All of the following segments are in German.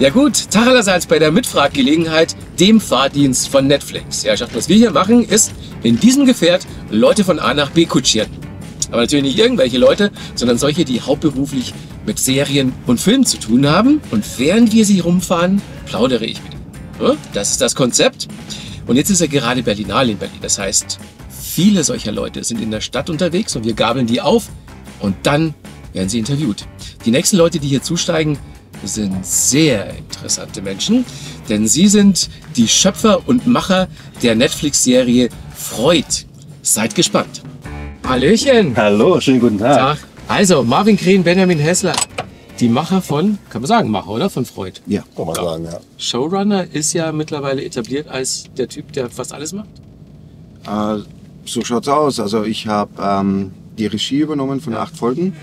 Ja gut, Tag allerseits bei der Mitfraggelegenheit, dem Fahrdienst von Netflix. Ja, ich dachte, was wir hier machen, ist in diesem Gefährt Leute von A nach B kutschieren. Aber natürlich nicht irgendwelche Leute, sondern solche, die hauptberuflich mit Serien und Filmen zu tun haben. Und während wir sie rumfahren, plaudere ich mit ihnen. Das ist das Konzept. Und jetzt ist er gerade Berlinale in Berlin. Das heißt, viele solcher Leute sind in der Stadt unterwegs und wir gabeln die auf und dann werden sie interviewt. Die nächsten Leute, die hier zusteigen, sind sehr interessante Menschen, denn sie sind die Schöpfer und Macher der Netflix-Serie Freud. Seid gespannt. Hallöchen. Hallo, schönen guten Tag. Tag. Also, Marvin Krehn, Benjamin Hessler. Die Macher von, kann man sagen, Macher, oder? Von Freud. Ja, kann man ja. sagen, ja. Showrunner ist ja mittlerweile etabliert als der Typ, der fast alles macht. Äh, so schaut's aus. Also ich habe ähm, die Regie übernommen von ja. acht Folgen.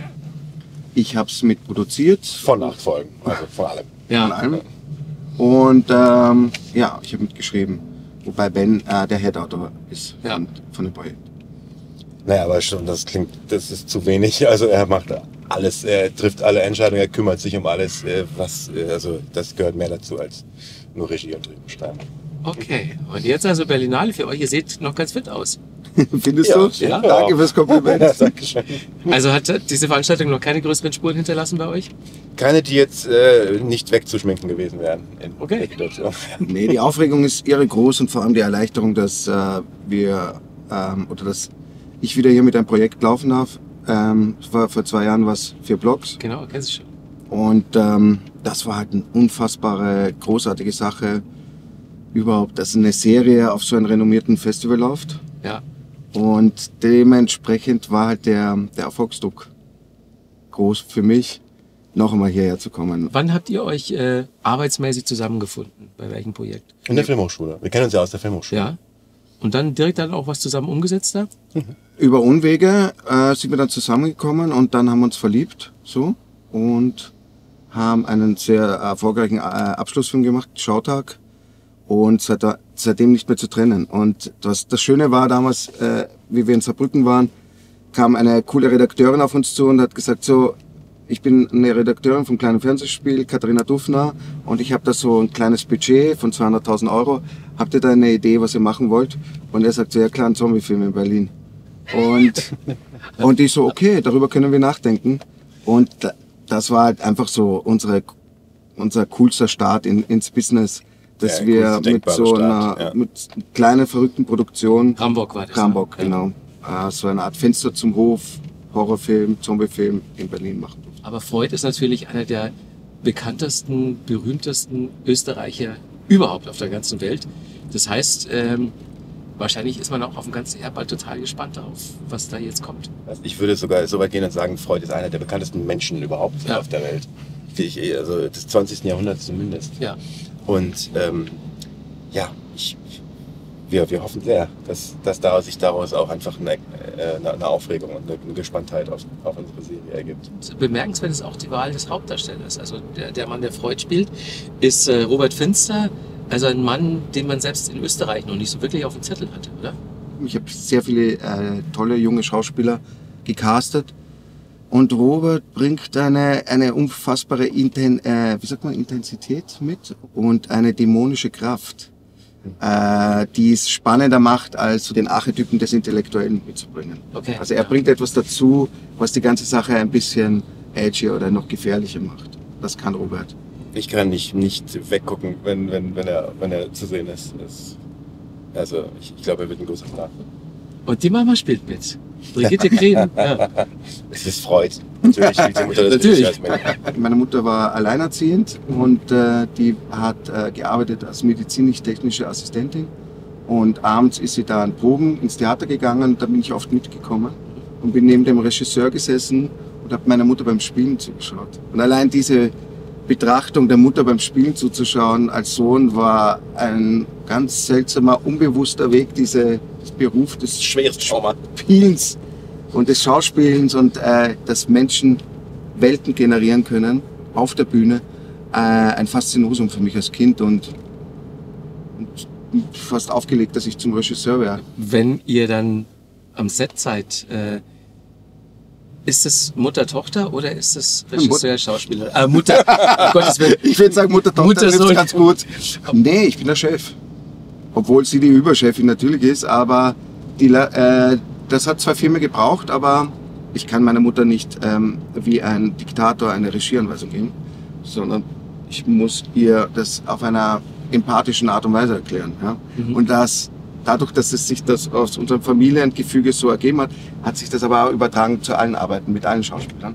Ich habe es mitproduziert. Von acht Folgen, also von allem. Ja. Von allem. Und ähm, ja, ich habe mitgeschrieben. Wobei Ben äh, der Head-Autor ist ja. von, von dem Projekt. Naja, aber schon, das klingt, das ist zu wenig. Also er macht alles, er trifft alle Entscheidungen, er kümmert sich um alles, äh, was, äh, also das gehört mehr dazu als nur Regie und Drehbuchschreiben. Okay, und jetzt also Berlinale für euch, ihr seht noch ganz fit aus. Findest ja, du? Ja. Danke fürs Kompliment. Dankeschön. Also hat diese Veranstaltung noch keine größeren Spuren hinterlassen bei euch? Keine, die jetzt äh, nicht wegzuschminken gewesen wären. okay. nee, die Aufregung ist irre groß und vor allem die Erleichterung, dass äh, wir ähm, oder dass ich wieder hier mit einem Projekt laufen darf. Ähm, war vor zwei Jahren was für Blogs. Genau, kennst du schon. Und ähm, das war halt eine unfassbare, großartige Sache überhaupt, dass eine Serie auf so einem renommierten Festival läuft. Ja. Und dementsprechend war halt der, der Erfolgsdruck groß für mich, noch einmal hierher zu kommen. Wann habt ihr euch äh, arbeitsmäßig zusammengefunden? Bei welchem Projekt? In der Filmhochschule. Wir kennen uns ja aus der Filmhochschule. Ja. Und dann direkt dann auch was zusammen umgesetzt da? Mhm. Über Unwege äh, sind wir dann zusammengekommen und dann haben wir uns verliebt, so und haben einen sehr erfolgreichen äh, Abschlussfilm gemacht, Schautag, und seit, seitdem nicht mehr zu trennen. Und das, das Schöne war damals, äh, wie wir in Saarbrücken waren, kam eine coole Redakteurin auf uns zu und hat gesagt, so, ich bin eine Redakteurin vom kleinen Fernsehspiel, Katharina Dufner, und ich habe da so ein kleines Budget von 200.000 Euro. Habt ihr da eine Idee, was ihr machen wollt? Und er sagt so, ja klar, ein Zombiefilm in Berlin. Und, und ich so, okay, darüber können wir nachdenken. Und das war halt einfach so unsere, unser coolster Start in, ins Business dass ja, wir mit so einer ja. mit kleiner verrückten Produktion Hamburg war das. Hamburg, ne? genau. Äh, so eine Art Fenster zum Hof, Horrorfilm, Zombiefilm in Berlin machen. Aber Freud ist natürlich einer der bekanntesten, berühmtesten Österreicher überhaupt auf der ganzen Welt. Das heißt, ähm, wahrscheinlich ist man auch auf dem ganzen Erdball total gespannt auf, was da jetzt kommt. Also ich würde sogar so weit gehen und sagen, Freud ist einer der bekanntesten Menschen überhaupt ja. auf der Welt. Ich, also des 20. Jahrhunderts zumindest. Ja. Und ähm, ja, ich, wir, wir hoffen sehr, dass, dass daraus, sich daraus auch einfach eine, äh, eine Aufregung und eine Gespanntheit auf, auf unsere Serie ergibt. Bemerkenswert ist auch die Wahl des Hauptdarstellers. Also der, der Mann, der Freud spielt, ist äh, Robert Finster, also ein Mann, den man selbst in Österreich noch nicht so wirklich auf dem Zettel hatte, oder? Ich habe sehr viele äh, tolle junge Schauspieler gecastet und Robert bringt eine, eine unfassbare Inten, äh, wie sagt man, Intensität mit und eine dämonische Kraft, äh, die es spannender macht, als den Archetypen des Intellektuellen mitzubringen. Okay. Also er bringt etwas dazu, was die ganze Sache ein bisschen edgy oder noch gefährlicher macht. Das kann Robert. Ich kann nicht, nicht weggucken, wenn, wenn, wenn, er, wenn er zu sehen ist. Also ich, ich glaube, er wird ein großer Star. Und die Mama spielt mit. Brigitte Krehn. Ja. Es ist Freud. Natürlich. Natürlich. Meine Mutter war alleinerziehend und äh, die hat äh, gearbeitet als medizinisch-technische Assistentin. Und abends ist sie da an Proben ins Theater gegangen. Da bin ich oft mitgekommen und bin neben dem Regisseur gesessen und habe meiner Mutter beim Spielen zugeschaut. Und allein diese Betrachtung der Mutter beim Spielen zuzuschauen als Sohn war ein ganz seltsamer, unbewusster Weg, diese Beruf des Spielens und des Schauspielens und äh, dass Menschen Welten generieren können auf der Bühne. Äh, ein Faszinosum für mich als Kind und, und fast aufgelegt, dass ich zum Regisseur wäre. Wenn ihr dann am Set seid, äh, Ist es Mutter-Tochter oder ist es Regisseur, Schauspieler? Äh, Mutter, um Gottes Willen. Ich würde sagen, Mutter, Tochter Mutter, Sohn. ganz gut. Nee, ich bin der Chef. Obwohl sie die Überchefin natürlich ist, aber die, äh, das hat zwei Filme gebraucht, aber ich kann meiner Mutter nicht ähm, wie ein Diktator eine Regieanweisung geben, sondern ich muss ihr das auf einer empathischen Art und Weise erklären. Ja? Und das, dadurch, dass es sich das aus unserem Familiengefüge so ergeben hat, hat sich das aber auch übertragen zu allen Arbeiten mit allen Schauspielern.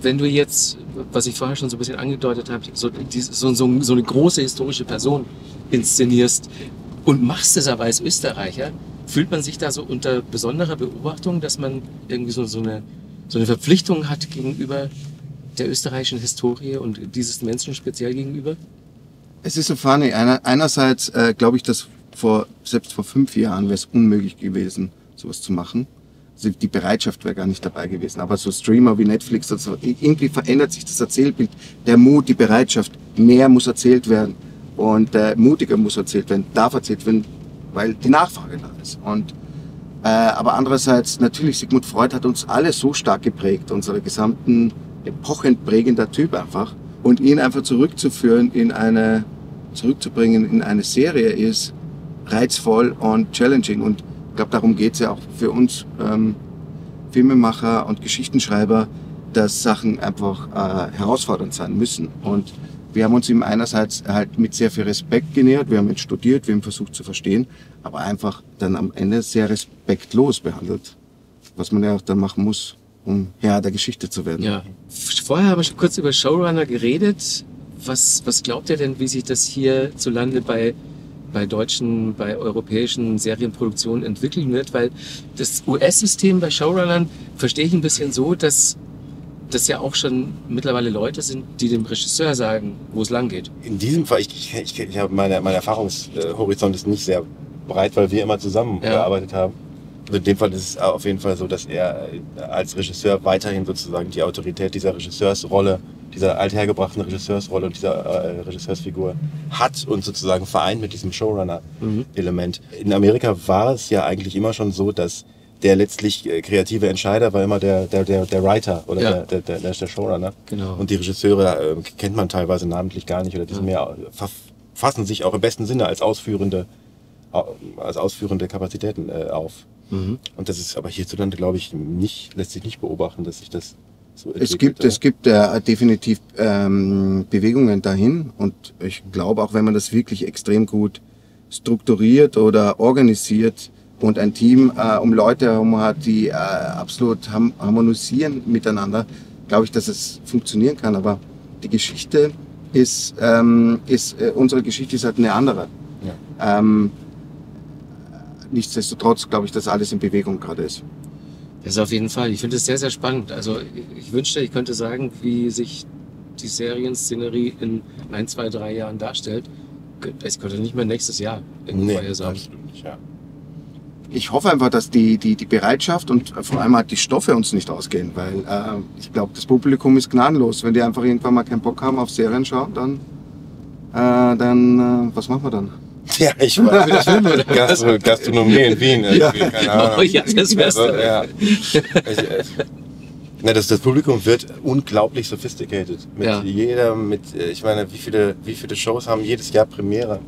Wenn du jetzt, was ich vorher schon so ein bisschen angedeutet habe, so, so, so eine große historische Person inszenierst und machst es aber als Österreicher, fühlt man sich da so unter besonderer Beobachtung, dass man irgendwie so, so, eine, so eine Verpflichtung hat gegenüber der österreichischen Historie und dieses Menschen speziell gegenüber? Es ist so funny. Einer, einerseits äh, glaube ich, dass vor, selbst vor fünf Jahren wäre es unmöglich gewesen, sowas zu machen. Also die Bereitschaft wäre gar nicht dabei gewesen. Aber so Streamer wie Netflix, und so, irgendwie verändert sich das Erzählbild. Der Mut, die Bereitschaft, mehr muss erzählt werden. Und äh, mutiger muss erzählt werden, darf erzählt werden, weil die Nachfrage da ist. Und äh, aber andererseits, natürlich, Sigmund Freud hat uns alle so stark geprägt, unsere gesamten epochenprägender Typ einfach. Und ihn einfach zurückzuführen in eine, zurückzubringen in eine Serie ist reizvoll und challenging. Und ich glaube, darum geht's ja auch für uns ähm, Filmemacher und Geschichtenschreiber, dass Sachen einfach äh, herausfordernd sein müssen. Und wir haben uns ihm einerseits halt mit sehr viel Respekt genähert, wir haben ihn studiert, wir haben versucht zu verstehen, aber einfach dann am Ende sehr respektlos behandelt, was man ja auch dann machen muss, um Herr der Geschichte zu werden. Ja. Vorher haben wir schon kurz über Showrunner geredet. Was, was glaubt ihr denn, wie sich das hierzulande bei, bei deutschen, bei europäischen Serienproduktionen entwickeln wird? Weil das US-System bei Showrunnern verstehe ich ein bisschen so, dass das ja auch schon mittlerweile Leute sind, die dem Regisseur sagen, wo es lang geht. In diesem Fall, ich, ich, ich, habe meine, mein Erfahrungshorizont ist nicht sehr breit, weil wir immer zusammen Ja. gearbeitet haben. Also in dem Fall ist es auf jeden Fall so, dass er als Regisseur weiterhin sozusagen die Autorität dieser Regisseursrolle, dieser althergebrachten Regisseursrolle und dieser äh, Regisseursfigur hat und sozusagen vereint mit diesem Showrunner-Element. In Amerika war es ja eigentlich immer schon so, dass der letztlich äh, kreative Entscheider war immer der, der, der, der Writer oder Ja. der, der, der, der Showrunner. Genau. Und die Regisseure äh, kennt man teilweise namentlich gar nicht oder die sind mehr, ver- fassen sich auch im besten Sinne als ausführende, au- als ausführende Kapazitäten äh, auf. Mhm. Und das ist aber hierzulande, glaube ich, nicht, lässt sich nicht beobachten, dass sich das so Es entwickelt, gibt, oder? es gibt äh, definitiv ähm, Bewegungen dahin und ich glaube auch, wenn man das wirklich extrem gut strukturiert oder organisiert und ein Team äh, um Leute herum hat, die äh, absolut ham harmonisieren miteinander, glaube ich, dass es funktionieren kann. Aber die Geschichte ist, ähm, ist äh, unsere Geschichte ist halt eine andere. Ja. Ähm, nichtsdestotrotz glaube ich, dass alles in Bewegung gerade ist. Das ist auf jeden Fall. Ich finde es sehr, sehr spannend. Also ich wünschte, ich könnte sagen, wie sich die Serienszenerie in ein, zwei, drei Jahren darstellt. Ich könnte nicht mehr nächstes Jahr irgendwie Nee, sagen. absolut nicht, ja. Ich hoffe einfach, dass die, die, die Bereitschaft und vor allem halt die Stoffe uns nicht ausgehen, weil äh, ich glaube, das Publikum ist gnadenlos. Wenn die einfach irgendwann mal keinen Bock haben auf Serien schauen, dann, äh, dann äh, was machen wir dann? Ja, ich war wieder Filme. Gastro Gastronomie in Wien. irgendwie, Keine Ahnung. Oh ja, das wär's Also, ja. Ich, äh, na, das, das Publikum wird unglaublich sophisticated. Mit Ja. jeder, mit, äh, ich meine, wie viele, wie viele Shows haben jedes Jahr Premiere?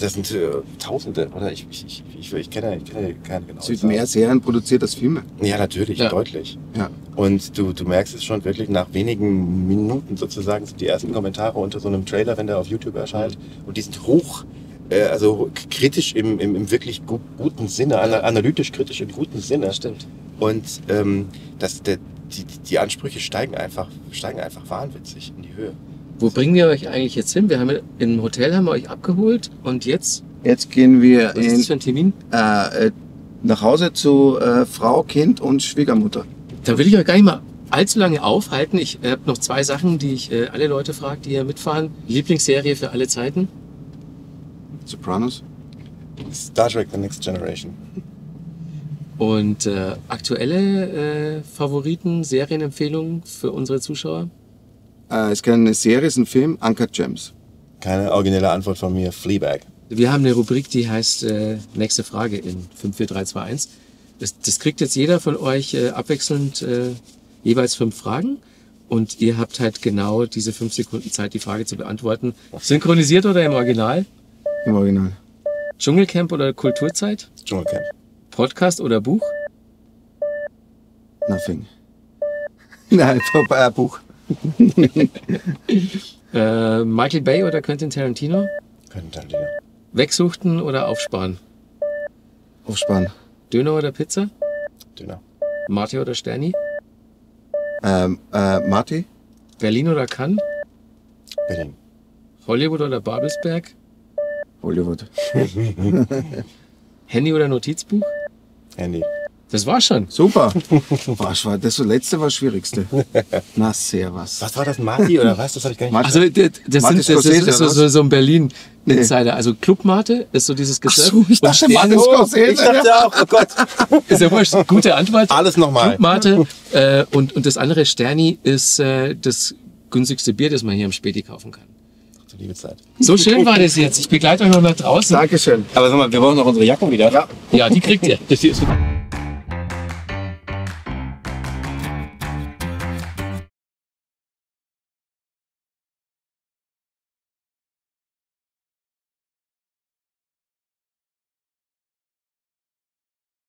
Das sind äh, Tausende, oder? Ich, ich, ich, ich, ich kenne, ich kenne keine genau. Es wird mehr Serien produziert als Filme. Ja, natürlich, Ja. deutlich. Ja. Und du, du merkst es schon wirklich nach wenigen Minuten sozusagen sind die ersten Kommentare unter so einem Trailer, wenn der auf YouTube erscheint. Und die sind hoch, äh, also kritisch im, im, im wirklich gu guten Sinne, ana analytisch kritisch im guten Sinne. Das stimmt. Und ähm, das, der, die, die Ansprüche steigen einfach, steigen einfach wahnwitzig in die Höhe. Wo bringen wir euch eigentlich jetzt hin? Wir haben im Hotel haben wir euch abgeholt und jetzt, Jetzt gehen wir was ist das in, für ein Termin? äh, äh, nach Hause zu äh, Frau, Kind und Schwiegermutter. Da will ich euch gar nicht mal allzu lange aufhalten. Ich habe noch zwei Sachen, die ich äh, alle Leute frage, die hier mitfahren. Lieblingsserie für alle Zeiten? Sopranos. Star Trek The Next Generation. Und äh, aktuelle äh, Favoriten, Serienempfehlungen für unsere Zuschauer? Äh, es ist keine Serie, es ist ein Film, Uncut Gems. Keine originelle Antwort von mir, Fleabag. Wir haben eine Rubrik, die heißt äh, nächste Frage in 54321. Das, das kriegt jetzt jeder von euch äh, abwechselnd äh, jeweils fünf Fragen. Und ihr habt halt genau diese fünf Sekunden Zeit, die Frage zu beantworten. Synchronisiert oder im Original? Im Original. Dschungelcamp oder Kulturzeit? Dschungelcamp. Podcast oder Buch? Nothing. Nein, vorbei, Buch. Äh, Michael Bay oder Quentin Tarantino? Quentin Tarantino. Wegsuchten oder aufsparen? Aufsparen. Döner oder Pizza? Döner. Marti oder Sterni? Ähm, äh, Marty? Berlin oder Cannes? Berlin. Hollywood oder Babelsberg? Hollywood. Handy oder Notizbuch? Handy. Das war schon. Super. Was war das? letzte war das Schwierigste. Na, sehr was. Was war das, Marty oder was? Das habe ich gar nicht. Also das, das, sind, das Scorsese, ist so, so, so ein Berlin Nee. Insider. Also Clubmate ist so dieses Gesurf. so, ich dachte, Martin Scorsese. Ich dachte auch, oh Gott. Ist ja wurscht. Gute Antwort. Alles nochmal. Clubmate. Äh, und, und das andere Sterni ist äh, das günstigste Bier, das man hier im Späti kaufen kann. Zur Liebezeit. So schön war das jetzt. Ich begleite euch noch nach draußen. Dankeschön. Aber sag mal, wir brauchen noch unsere Jacken wieder. Ja. Ja, die kriegt ihr. Das hier ist